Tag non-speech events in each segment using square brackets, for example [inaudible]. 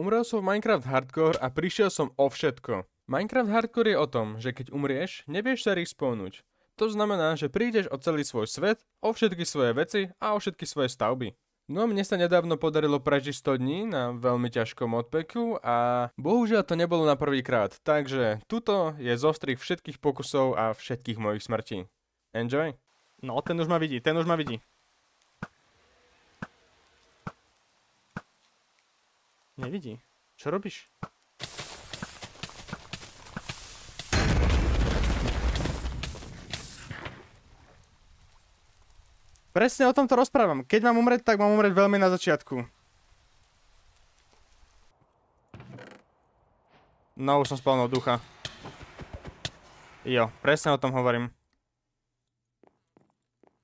Umrel som v Minecraft Hardcore a prišiel som o všetko. Minecraft Hardcore je o tom, že keď umrieš, nevieš sa respawnúť. To znamená, že prídeš o celý svoj svet, o všetky svoje veci a o všetky svoje stavby. No mne sa nedávno podarilo prežiť 100 dní na veľmi ťažkom odpeku a bohužiaľ to nebolo na prvý krát, takže tuto je zostrih všetkých pokusov a všetkých mojich smrtí. Enjoy? No, ten už ma vidí, ten už ma vidí. Nevidí. Čo robíš? Presne o tomto rozprávam. Keď mám umrieť, tak mám umrieť veľmi na začiatku. No, už som spalnul ducha. Jo, presne o tom hovorím.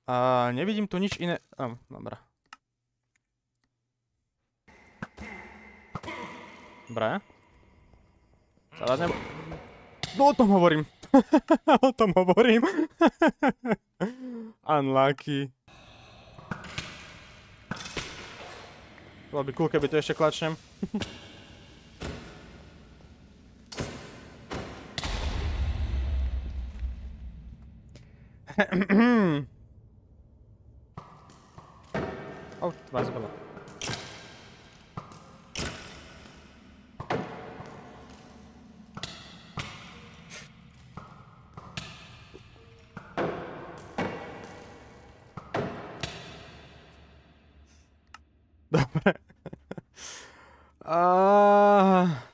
A nevidím tu nič iné... Oh, dobrá. Dobre. Teraz nebo... No o tom hovorím. [laughs] o tom hovorím. [laughs] Unlucky. Bolo by cool, keby to ešte klačnem. [laughs] oh, dva zabila. Dobre. A...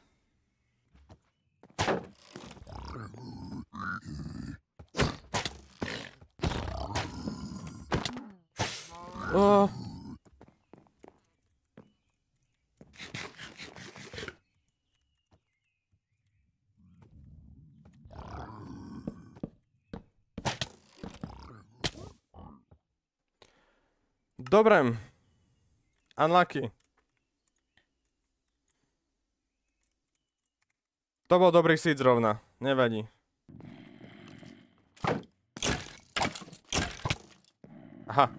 O. Dobre. Unlucky. To bol dobrý seed zrovna. Nevadí. Aha.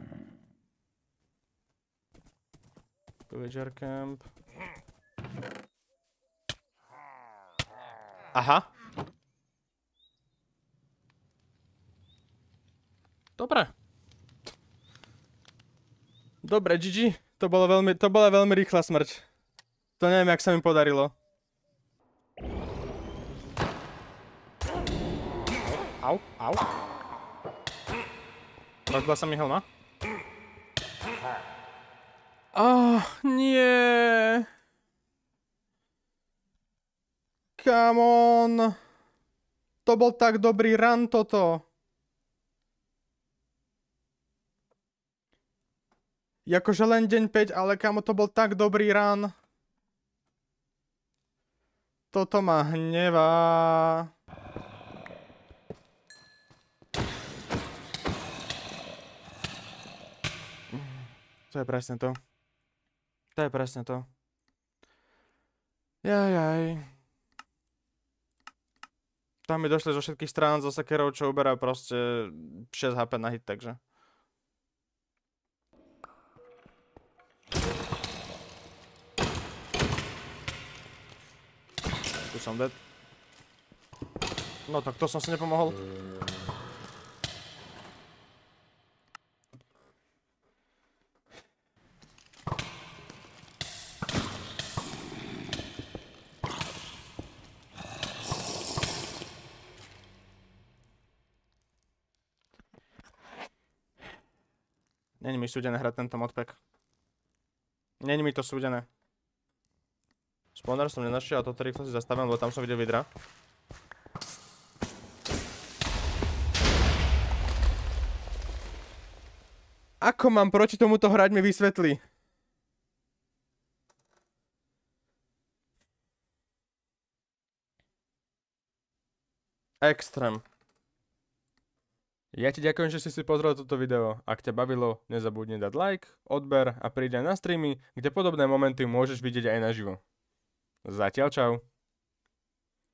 Villager camp. Aha. Dobre. Dobre, GG. To, bolo veľmi, to bola veľmi rýchla smrť. To neviem, jak sa mi podarilo. Au, au. Rozbila sa mi helma. Oh, nie. Come on. To bol tak dobrý run toto. Jakože len deň 5, ale kamo to bol tak dobrý run. Toto ma hnevá. To je presne to. To je presne to. Jajaj. Tam mi došli zo všetkých strán, zo sekerov, čo uberá proste 6 HP na hit, takže. Tu som dead. No tak to som si nepomohol. Není mi súdené hrať tento modpack. Není mi to súdené. Spawner som nenašiel, a toto rýchlo si zastavím, lebo tam som videl vidra. Ako mám proti tomuto hrať mi vysvetli. Extrém. Ja ti ďakujem, že si si pozrel toto video. Ak ťa bavilo, nezabudni dať like, odber a príď aj na streamy, kde podobné momenty môžeš vidieť aj naživo. Zatjau, čau!